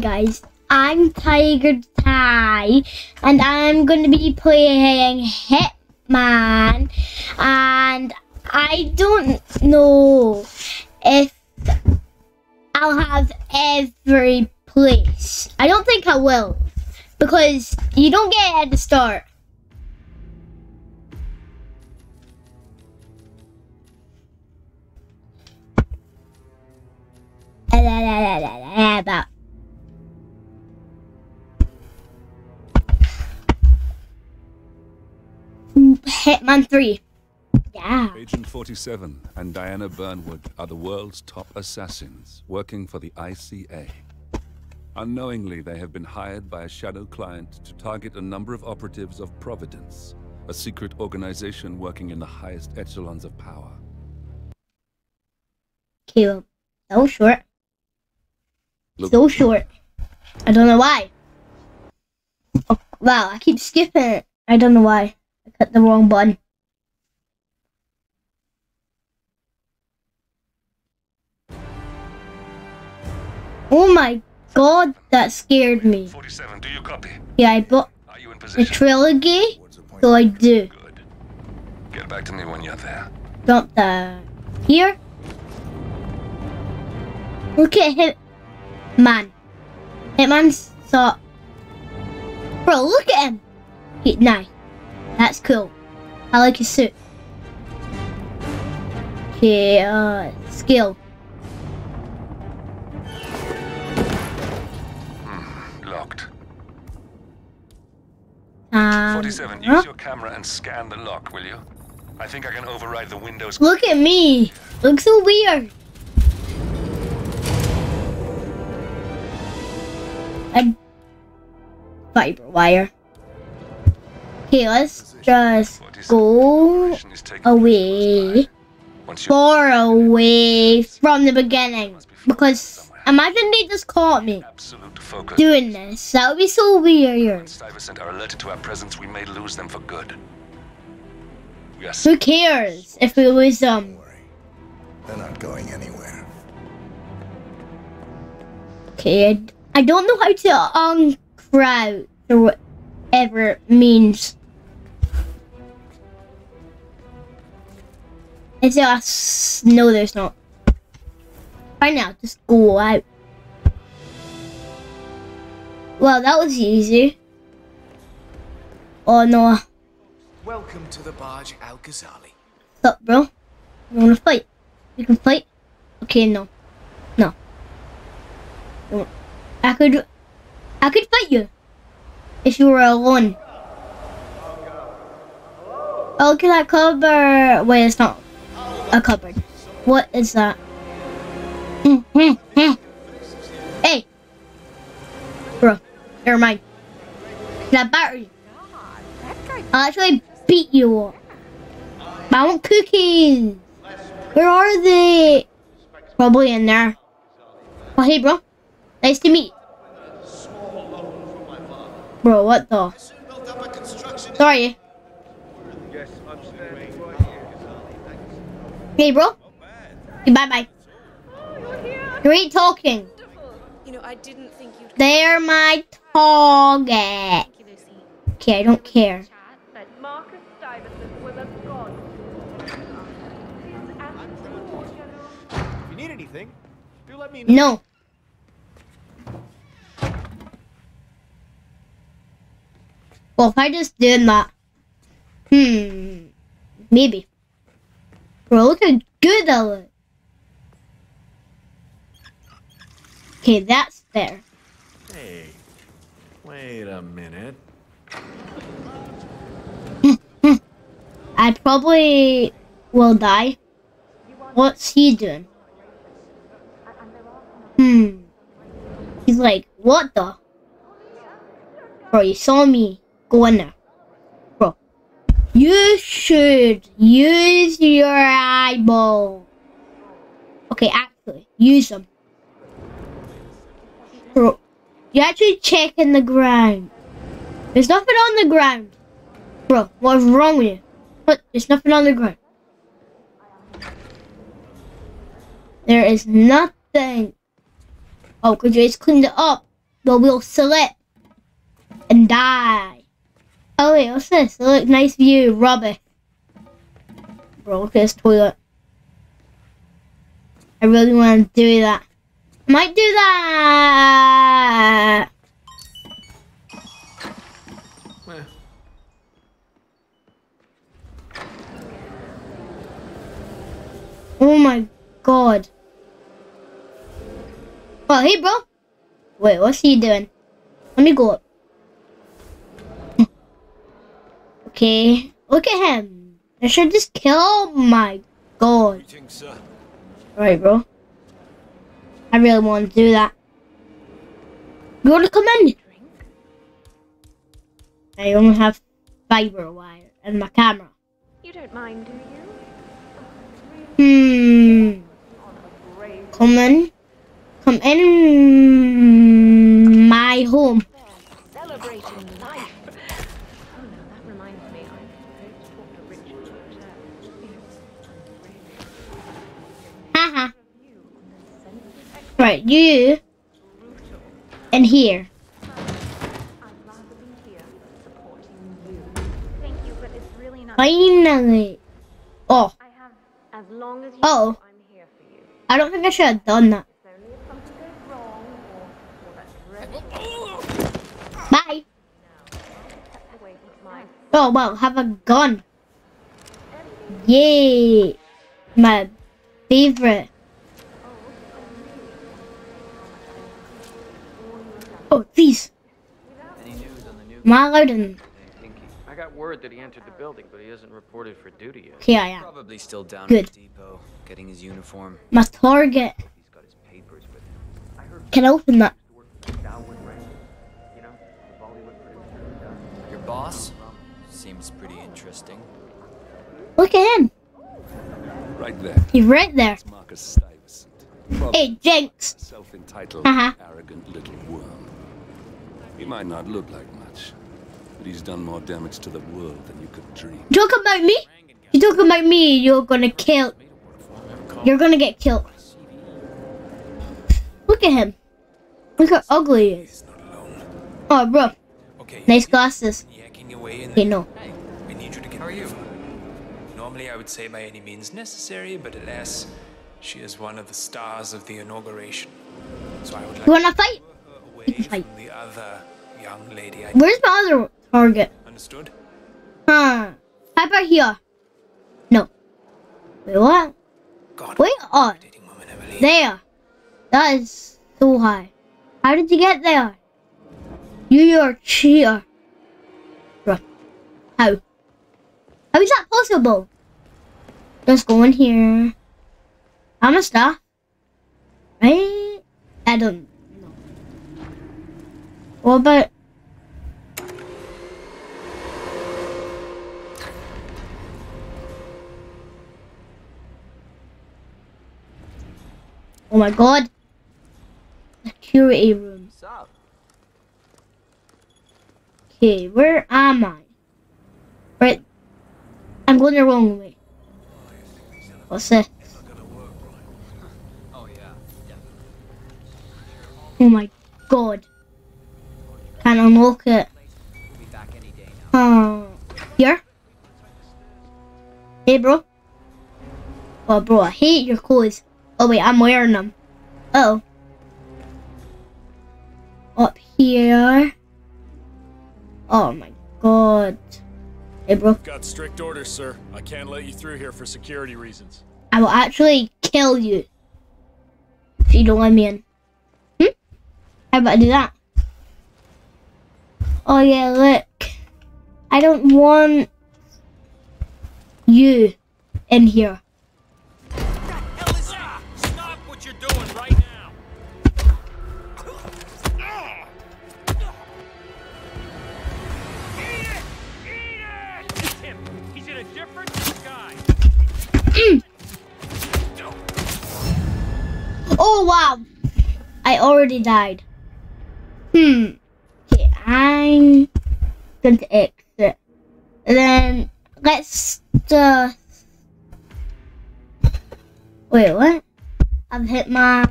Guys, I'm Tiger Ty, and I'm going to be playing Hitman, and I don't know if I'll have every place. I don't think I will, because you don't get it at the start. About Hitman 3. Yeah. Agent 47 and Diana Burnwood are the world's top assassins working for the ICA. Unknowingly, they have been hired by a shadow client to target a number of operatives of Providence, a secret organization working in the highest echelons of power. Caleb. So short. Look- So short. I don't know why. Oh, wow, I keep skipping it. I don't know why. Cut the wrong button. Oh my god, that scared me. 47, do you copy? Yeah, I bought Are you in the trilogy, so I do. Good. Get back to me when you're there. Dump that here. Look at him, man. Hitman's so. Bro, look at him. He, nice. That's cool. I like your suit. Okay, uh, skill. Locked. Um, 47, huh? use your camera and scan the lock, will you? I think I can override the Windows. Look at me. Look so weird. I fiber wire. Okay, let's just go operation is taking away, close by. Once you're far away from the beginning. Because imagine they just caught me doing this. That would be so weird. Stuyvesant are alerted to our presence, we may lose them for good. We Who cares if we lose them? They're not going anywhere. Okay, I, I don't know how to um, uncrouch or whatever it means. Is there a ah, s- No, there's not. Right now, just go out. Well, that was easy. Oh no. Welcome to the Burj Al Ghazali. What's up, bro? You wanna fight? You can fight? Okay, no. No. I could... I could fight you. If you were alone. Oh, look at that cupboard. Wait, it's not a cupboard. What is that? Hmm, hmm, hmm. hey! Bro, never mind. That battery. I'll actually beat you up. I want cookies. Where are they? Probably in there. Oh, hey, bro. Nice to meet. Bro, what the? Sorry. Hey, bro. Okay, bye bye. Great talking. You know, I didn't think you'd They're my target. Thank you, Okay, I don't care. Chat, but Marcus Stuyvesant was abscond. If you need anything, do let me know. No. Well, if I just did that, hmm, maybe. Bro, look how good that looks. Okay, that's fair. Hey, wait a minute. I probably will die. What's he doing? Hmm. He's like, what the? Bro, you saw me go in there. You should use your eyeball. Okay, actually, use them. Bro, you're actually checking the ground. There's nothing on the ground. Bro, what's wrong with you? What? There's nothing on the ground. There is nothing. Oh, could you just cleaned it up? but we'll slip and die. Oh wait, what's this? Look, nice view, rubbish. Bro, look at this toilet. I really want to do that. I might do that. Oh my god. Oh, hey, bro. Wait, what's he doing? Let me go up. Okay, look at him. I should just kill. My god. Greetings, sir. Right, bro. I really want to do that. You want to come in? I only have fiber wire and my camera. You don't mind, do you? Hmm. Come in. Come in my home. Right, you and here. I'd rather be here supporting you. Thank you, but it's really not. Finally. Oh, I have as long as you Oh. I'm here for you. I don't think I should have done that. It's only if something goes wrong or, or that dreadful Bye. step away from mine. Oh, well, have a gun. Yay. My favorite. Oh, these. Any news on the new Marlon. Pinky? I got word that he entered the building, but he hasn't reported for duty yet. Here I am. Probably still down Good. at the depot, getting his uniform. My target. He's got his papers with him. I heard Can I open that? he worked for Dawood Rangan. You know, the Bollywood producer who does Your boss? Seems pretty interesting. Look at him. Right there. He's right there. It's Marcus Stuyvesant. Hey, Jinx. self-entitled, Uh-huh. arrogant little worm. He might not look like much, but he's done more damage to the world than you could dream. You talking about me? You talking about me? You're gonna kill. You're gonna get killed. Look at him. Look how ugly he is. Oh, bro. Okay. Nice glasses. Yakking away in Okay, no. I need you to get How are you? Normally I would say by any means necessary, but alas, she is one of the stars of the inauguration. So I would like You wanna fight? To put her away You can fight. from the other young lady I Where's my other target? understood. Huh. How about here? No. Wait, what? God, Wait on. There. That is so high. How did you get there? You're a cheater. Bruh. How? How is that possible? Just go in here. I'm a star. Right? I don't What about... Oh my god. Security room. Okay, where am I? Right. I'm going the wrong way. What's this? Oh. Oh my god. Can't unlock it. We'll be back any day now. Oh. Here? Hey, bro. Oh, bro, I hate your clothes. Oh, wait, I'm wearing them. Uh oh. Up here. Oh my god. Hey, bro. Got strict orders, sir. I can't let you through here for security reasons. I will actually kill you if you don't let me in. Hmm? How about I do that? Oh yeah, look. I don't want you in here. Stop what you're doing right now! Him. He's in a different sky. Oh wow! I already died. Hmm. I'm going to exit. And then let's uh Wait, what? I've hit my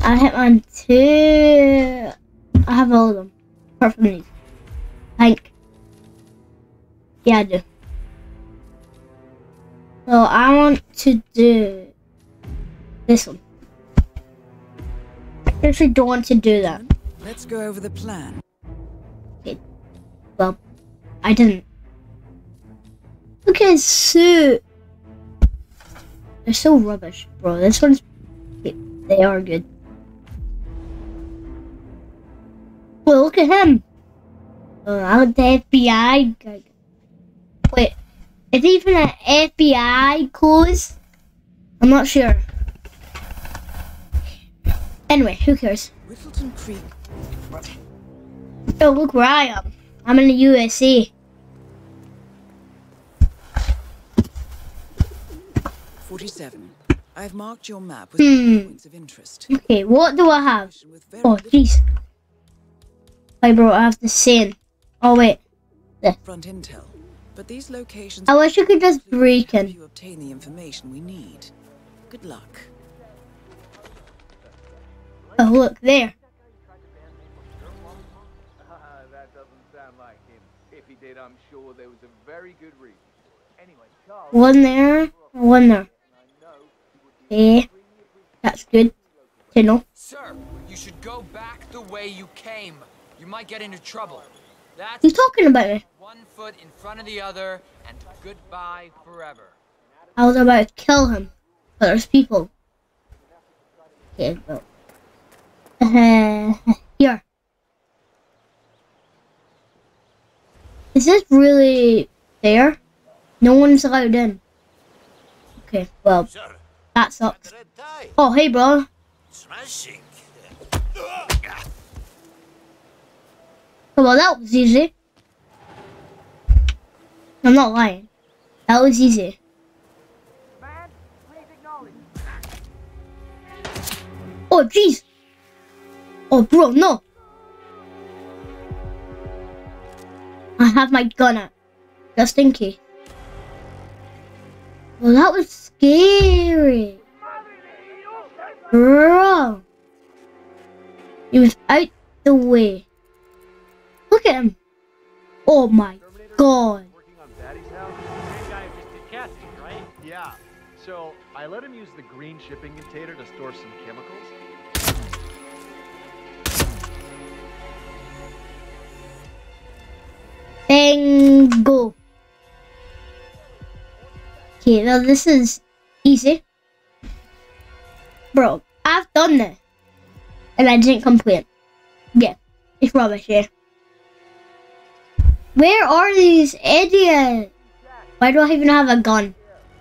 I hit on two. I have all of them. Apart from these. Think. Yeah, I do. So I want to do this one. I actually don't want to do that. Let's go over the plan. Well, I didn't. Okay, at his suit. They're so rubbish, bro. This one's. They are good. Well, look at him. Oh, out the FBI. Wait, is even an FBI clothes? I'm not sure. Anyway, who cares? Whittleton Creek. Oh, look where I am. I'm in the USA. Forty-seven. I've marked your map with Hmm. points of interest. Okay, what do I have? Oh, jeez. Wait, bro, I have the same. Oh, wait. front intel, but these locations. I wish you could just break in. you obtain the information we need. Good luck. Oh, look, there. that doesn't sound like him. If he did, I'm sure there was a very good reason. Anyway, Charles, One there, one there. Yeah, that's good to know. Sir, you should go back the way you came. You might get into trouble. That's Who's talking about me? one foot in front of the other and goodbye forever. I was about to kill him, but there's people. Okay, go. Uh, here. Is this really fair? No one's allowed in. Okay, well, that sucks. Oh, hey, bro. Smashing. Well, that was easy. I'm not lying. That was easy. Oh, jeez. Oh, bro, no. I have my gun out. Just in case. Well, that was scary. Bro. He was out the way. Look at him. Oh my god. Yeah. So I let him use the green shipping container to store some chemicals. Bingo. Okay, now this is easy. Bro, I've done this. And I didn't complain. Yeah, it's rubbish, yeah. Where are these idiots? Why do I even have a gun?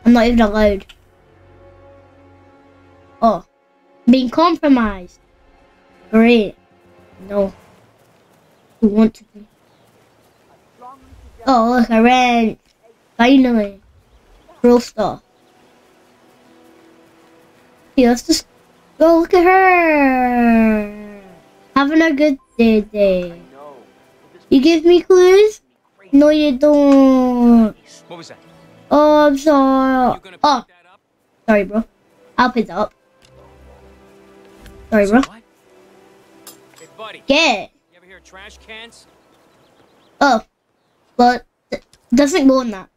I'm not even allowed. Oh, being compromised. Great. No. You want to be. Oh, look, a wrench. Finally. Real stuff. Yeah, let's just go look at her. Having a good day day. You give me clues? No, you don't. What was that? Oh, I'm sorry. You gonna pick Oh, sorry, bro. I'll pick it up. Sorry, bro. Hey, buddy. Get. You ever hear trash cans? Oh, but it doesn't go in that.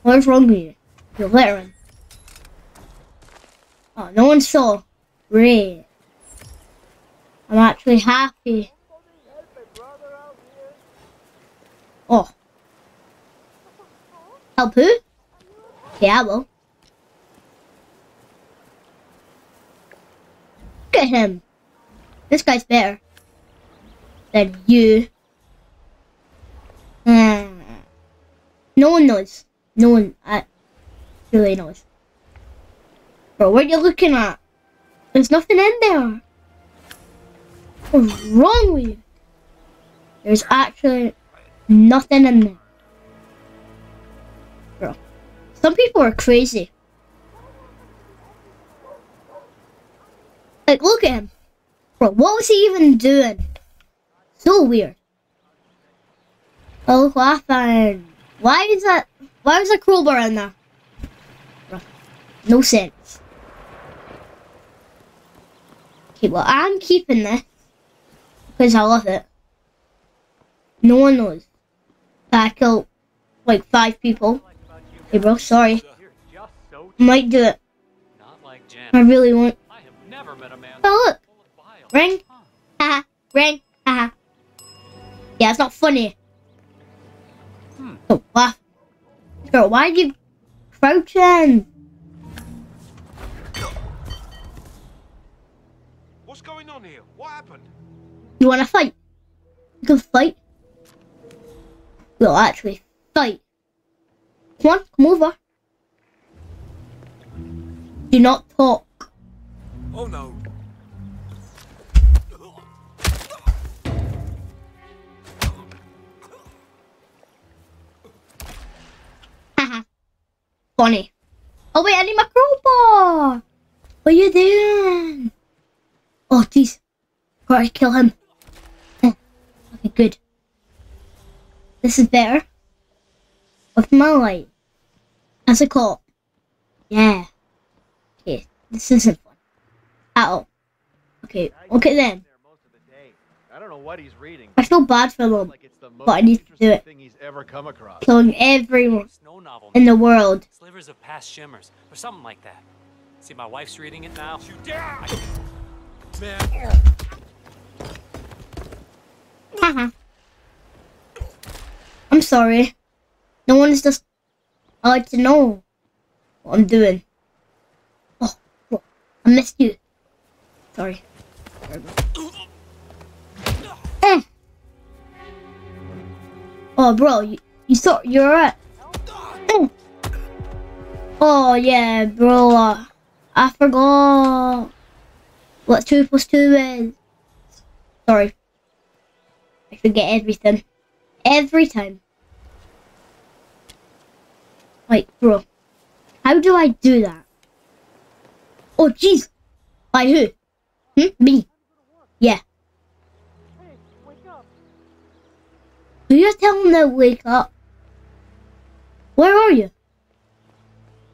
What's wrong with you? You're littering. Oh, no one saw. Great. I'm actually happy. Oh. Help who? Yeah, I will. Look at him. This guy's better than you. Hmm. No one knows. No one really knows. Bro, what are you looking at? There's nothing in there. What's wrong with you? There's actually nothing in there. Bro, some people are crazy. Like, look at him. Bro, what was he even doing? So weird. Oh, found. Why is that? Why is a crowbar in there? No sense. Okay, well, I'm keeping this because I love it. No one knows I killed like five people. Hey, bro, sorry. Might do it. I really man Oh, look. Ring. Haha. Ring. Haha. Yeah, it's not funny. Oh, laugh. Girl, why are you crouching? What's going on here? What happened? You wanna fight? You can fight. We'll actually fight. Come on, come over. Do not talk. Oh no. Funny. Oh wait, I need my crowbar. What are you doing? Oh jeez. Gotta kill him. Eh, okay, good. This is better. With my light. As a cop. Yeah. Okay, this isn't fun. At all. Okay, look at them. There most of the day. I don't know what he's reading. I feel bad for them. Like it's the most But I need to do it. thing he's ever come across. Killing everyone Snow novel. in the world. Slivers of past shimmers, or something like that. See, my wife's reading it now. You dare! Man, Haha. I'm sorry. No one is just. I like to know what I'm doing. Oh, I missed you. Sorry. Sorry, Oh, bro, you, you thought you're right. Eh. Oh yeah, bro. uh, I forgot what two plus two is. Sorry. I forget everything. Every time. Like, bro. How do I do that? Oh, jeez. By who? Hmm? Me. Yeah. Do you tell him to wake up? Where are you?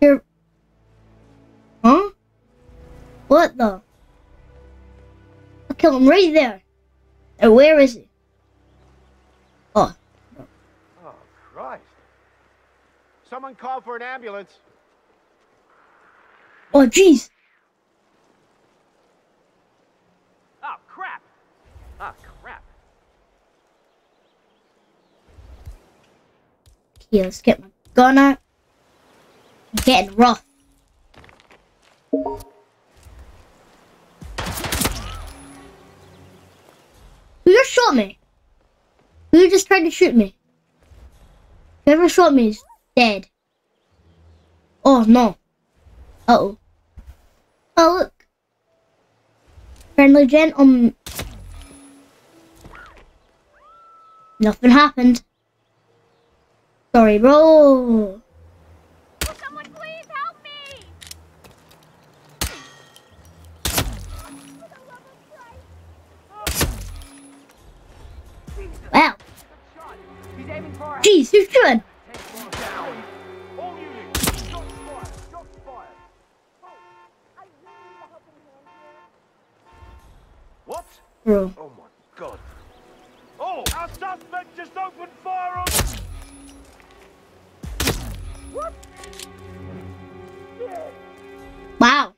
You're... Huh? What the? I'll kill him right there. And where is he? Oh, Oh, Christ. Someone call for an ambulance. oh, jeez. Oh crap! Oh Okay, let's get my gun out. Getting rough. Who just shot me? Who just tried to shoot me? Whoever shot me is dead. Oh no. Uh oh. Oh look. Friendly gent um Nothing happened. Sorry, bro. Someone please help me! Wow. He's aiming for our Jeez, who's shooting? All units. Shots fired. Shots fired. What? Bro. Oh my god. Oh, our suspect just opened fire on. Wow.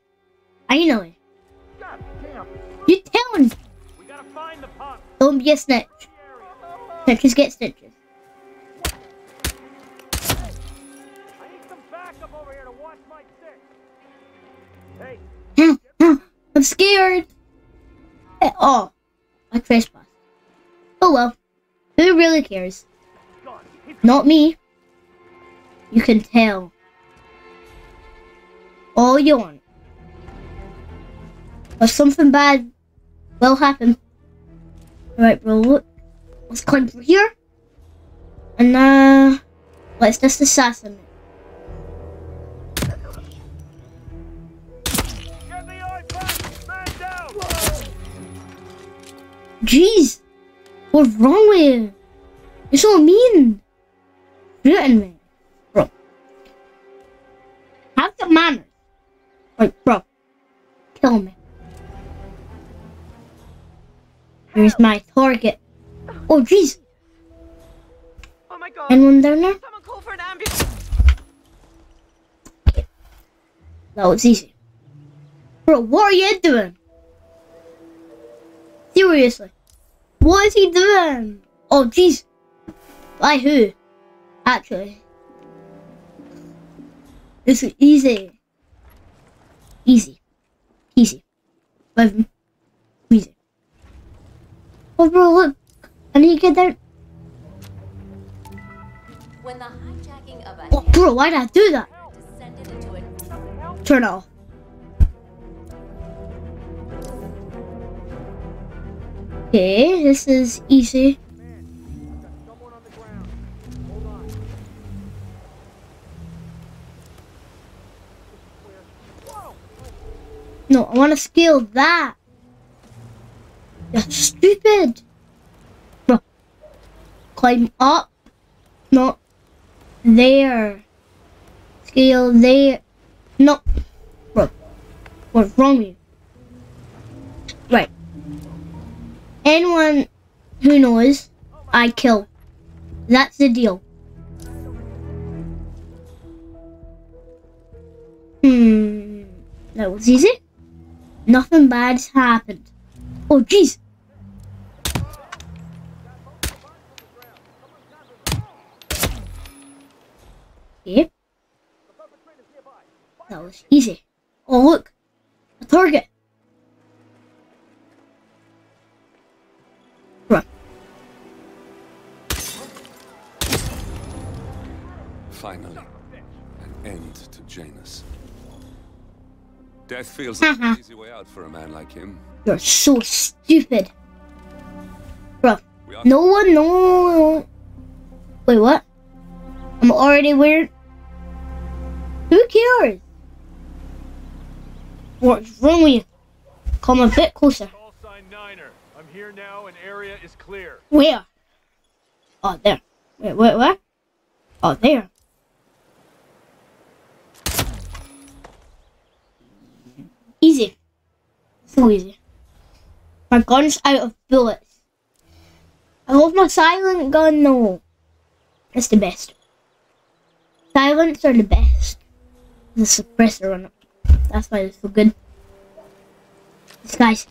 Finally. God damn. You're telling? Punk. Don't be a snitch. Snitches get stitches. I need some backup over here to watch my six. Hey, I'm scared. Eh, Oh, I trespassed. Oh well. Who really cares? Not me. You can tell. All you want. But something bad will happen. Alright, bro, look. Let's climb through here. And, uh, let's just assassinate. Jeez! What's wrong with you? You're so mean! Shooting me. Have some manners. Like, bro. Kill me. Here's my target. Oh, jeez. Oh my god. Anyone down there? Someone call for an ambulance. That was easy. Bro, what are you doing? Seriously. What is he doing? Oh, jeez. By who? Actually. This is easy. Easy. Easy. Him. Easy. Oh, bro, look. I need to get there. When the hijacking of a Oh, bro, why did I do that? Turn off. Okay, this is easy. No, I want to scale that. You're stupid. Bro, climb up. Not there. Scale there. No. Bro, what's wrong with you? Right. Anyone who knows, I kill. That's the deal. Hmm. That was easy. Nothing bad's happened. Oh, jeez. Okay. That was easy. Oh, look. A target. Finally, an end to Janus. Death feels like an mm-hmm. easy way out for a man like him. You're so stupid. Bro, no one, no. Wait, what? I'm already weird. Who cares? What's wrong with you? Come a bit closer. Call sign Niner. I'm here now and area is clear. Where? Oh, there. Wait, wait, what? Oh, there. Easy. So easy. My gun's out of bullets. I love my silent gun though. It's the best. Silents are the best. The suppressor on it. That's why it's so good. This guy's.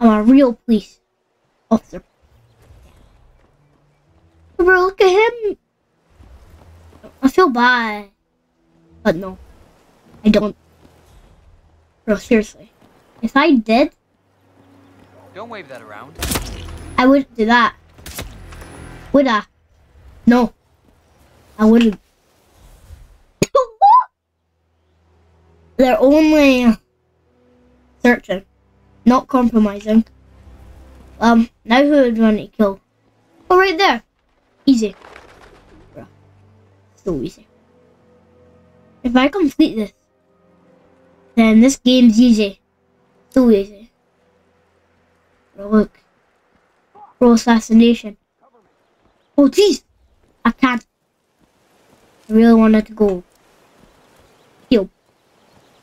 I'm a real police officer. Bro, look at him. I feel bad. But no. I don't. Bro, seriously. If I did, Don't wave that around. I wouldn't do that. Would I? No. I wouldn't. They're only searching, not compromising. Um, now who would want to kill? Oh, right there. Easy. Bruh. So easy. If I complete this, then this game's easy. Too easy. Bro, look. Bro, assassination. Oh, jeez. I can't. I really wanted to go. Heal.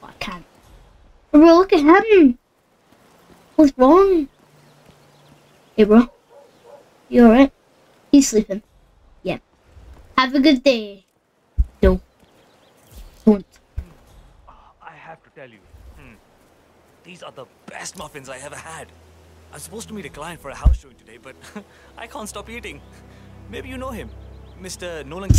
But I can't. Bro, look at him. What's wrong? Hey, bro. You alright? He's sleeping. Yeah. Have a good day. No. Don't. I have to tell you, hmm, these are the best muffins I ever had. I'm supposed to meet a client for a house showing today, but I can't stop eating. Maybe you know him, Mr. Nolan.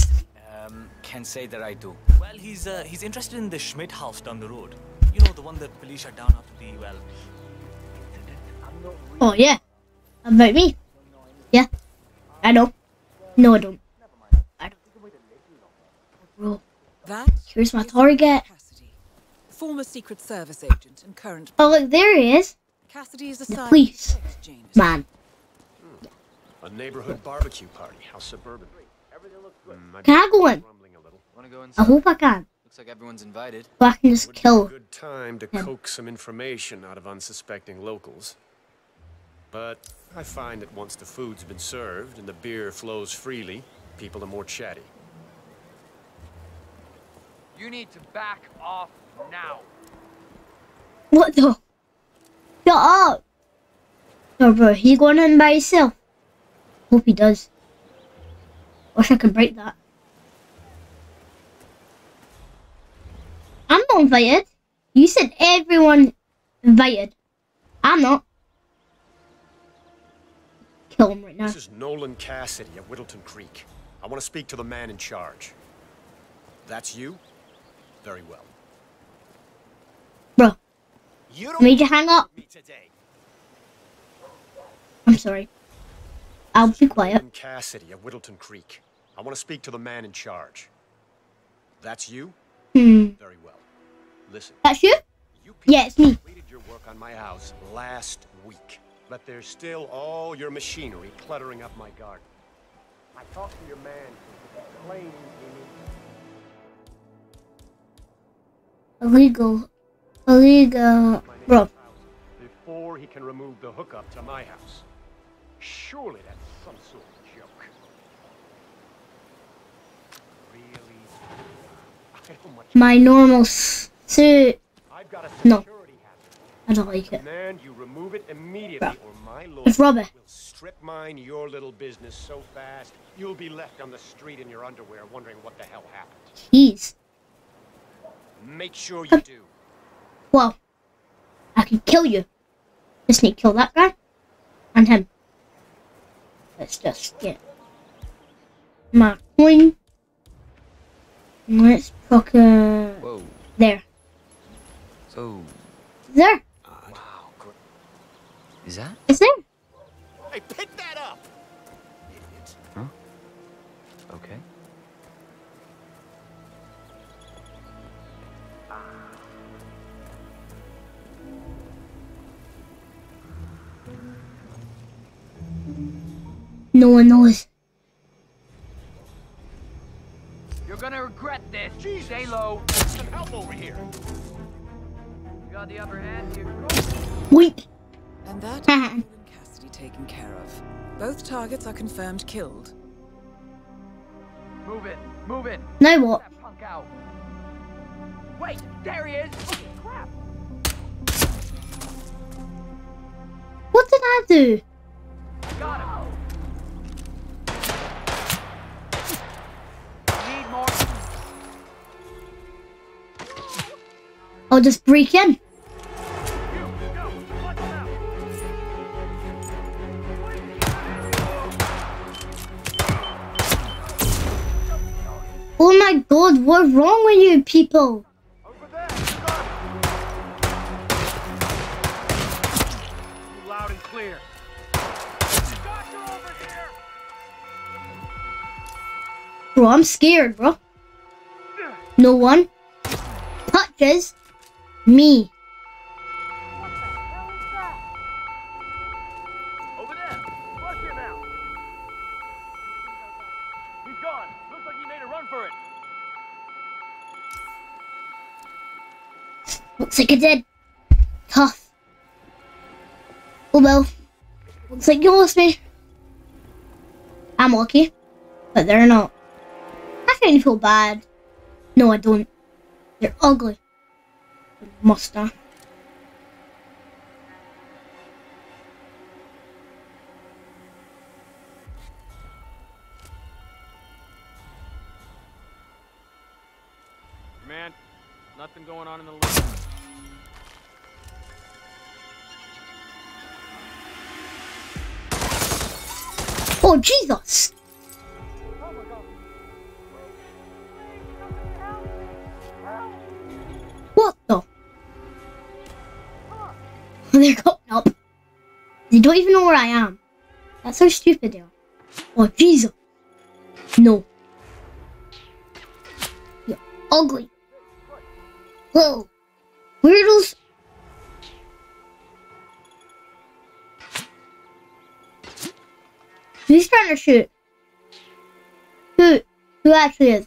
Um, can't say that I do. Well, he's uh, he's interested in the Schmidt house down the road. You know, the one that police shut down after the well. Oh, yeah. About me. Yeah. I know. No, I don't. I don't. Bro. That Here's my target. Former Secret Service agent and current. Oh, look, there he is. Cassidy is The assigned. police. Man. A neighborhood barbecue party. How suburban. Mm, Can I go in? Go I hope I can. Looks like everyone's invited. So I can just kill. Good time to him. coax some information out of unsuspecting locals. But I find that once the food's been served and the beer flows freely, people are more chatty. You need to back off now. What the? Shut up! Oh, bro, he going in by himself? Hope he does. Wish I could break that. I'm not invited. You said everyone invited. I'm not. Kill him right now. This is Nolan Cassidy at Whittleton Creek. I want to speak to the man in charge. That's you? Very well. You I need to hang up. I'm sorry. I'll be quiet. Nolan Cassidy of Whittleton Creek. I want to speak to the man in charge. That's you? Hmm. Very well. Listen, That's you? Yeah, it's me. completed your work on my house last week, but there's still all your machinery cluttering up my garden. I talked to your man. Claims he needs Illegal. Illegal. Uh, bro, before he can remove the hookup to my house. Surely that's some sort of joke. Really? I don't much my normal suit. I've got a No. I don't like it. Demand you remove it immediately, or my lawyer It's rubber. will strip mine your little business so fast you'll be left on the street in your underwear wondering what the hell happened. Jeez. Make sure you do. Well, I can kill you. Just need to kill that guy and him. Let's just get my coin. Let's fuck uh, Whoa. there. So, There. is that? It's there. Hey, pick that up! Huh? Okay. No one knows. You're gonna regret this. Stay low. Some help over here. You got the upper hand. Here. Weak. And that is Nolan Cassidy taken care of. Both targets are confirmed killed. Move it. Move it. Now what? That punk out. Wait, there he is. Oh, crap. What did I do? I'll just break in. Oh my god, what's wrong with you people? Loud and clear. Bro, I'm scared, bro. No one touches me. Over there. Flush him out. He's gone. Looks like he made a run for it. Looks like it did. Tough. Oh well. Looks like you lost me. I'm lucky. But they're not. I kind of feel bad. No, I don't. They're ugly. Mustache. I am. That's how stupid they. Oh, Jesus. No. You're ugly. Whoa. Weirdos. Who's trying to shoot? Who? Who actually is?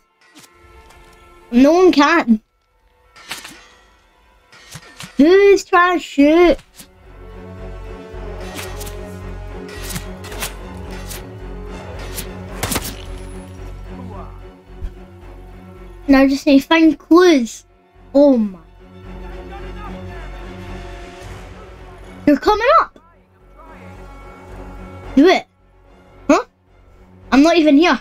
No one can. Who's trying to shoot? Now I just need to find clues. Oh my. You're coming up. Do it. Huh? I'm not even here.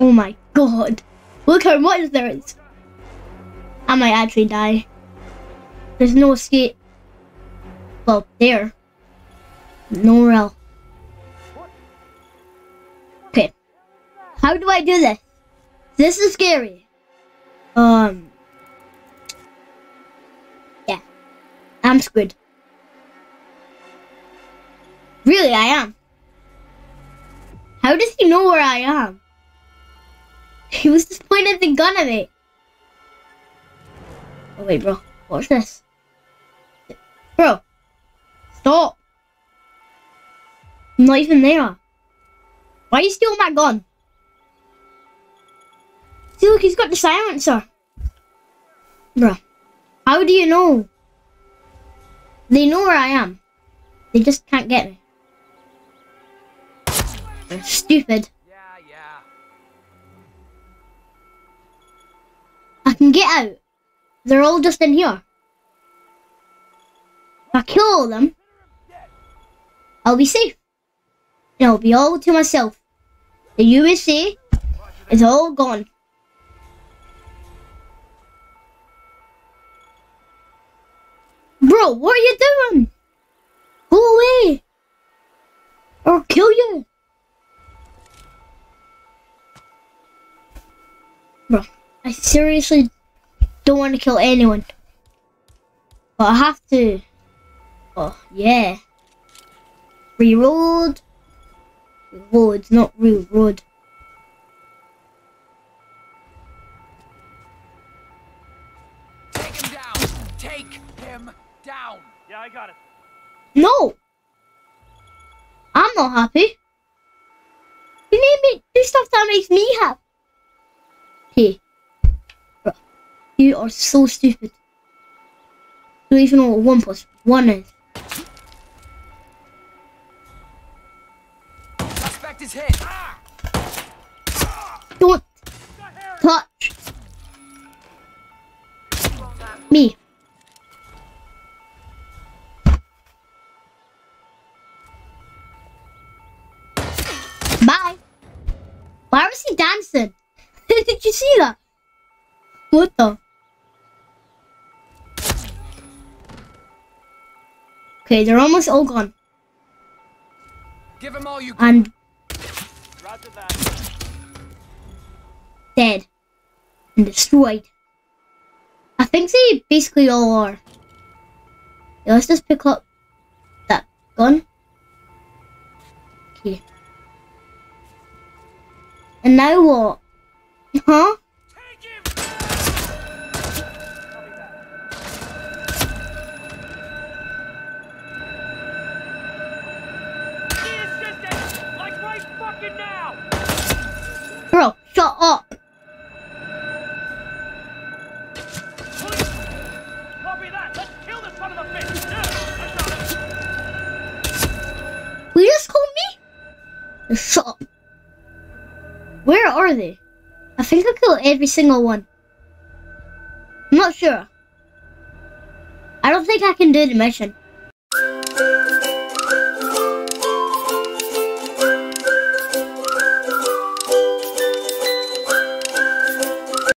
Oh my god. Look how much there is. I might actually die. There's no escape. Well, there. Nowhere else. Okay. How do I do this? This is scary. Um. Yeah. I'm squid. Really, I am. How does he know where I am? He was just pointing the gun at me. Oh wait, bro. Watch this. Bro. Stop. I'm not even there. Why are you stealing my gun? Look, he's got the silencer. Bro. How do you know? They know where I am. They just can't get me. They're stupid. Yeah, yeah. I can get out. They're all just in here. If I kill all them, I'll be safe. And I'll be all to myself. The USA is all gone. Bro, what are you doing? Go away! Or I'll kill you! Bro, I seriously don't want to kill anyone. But I have to. Oh, yeah. Reload. Reload, not reload. No! I'm not happy. You need me do stuff that makes me happy. Hey. Bro, you are so stupid. You don't even know what one plus one is. Suspect is hit! Don't touch me. Why was he dancing? Did you see that? What the? Okay, they're almost all gone. Give him all you And dead. And destroyed. I think they basically all are. Yeah, let's just pick up that gun. Okay. And now what? Huh? Bro, shut up. You just call me? Shut up. Where are they? I think I killed every single one. I'm not sure. I don't think I can do the mission.